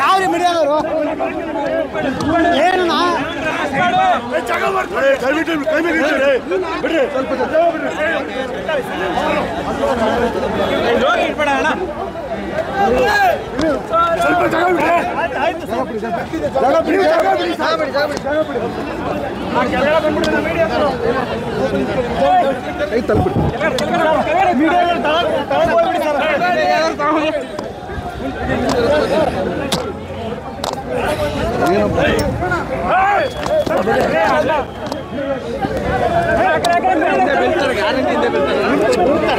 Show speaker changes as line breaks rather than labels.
யாரு மீடியாங்க ஏன்னா ಸ್ವಲ್ಪ ಜಾಗ ಬಿಡಿ ಜಾಗ ಬಿಡಿ ಜಾಗ ಬಿಡಿ ಜಾಗ ಬಿಡಿ ಜಾಗ ಬಿಡಿ ಜಾಗ ಬಿಡಿ ಆ ಕೆಳಗಡೆ ಬಂದ್ಬಿಡಿ ಮೀಡಿಯಾ ಐ ತಲ್ಬಿಡಿ ಮೀಡಿಯಾ ತಳ இந்த பெல்ட் இருக்கு இந்த பெல்ட்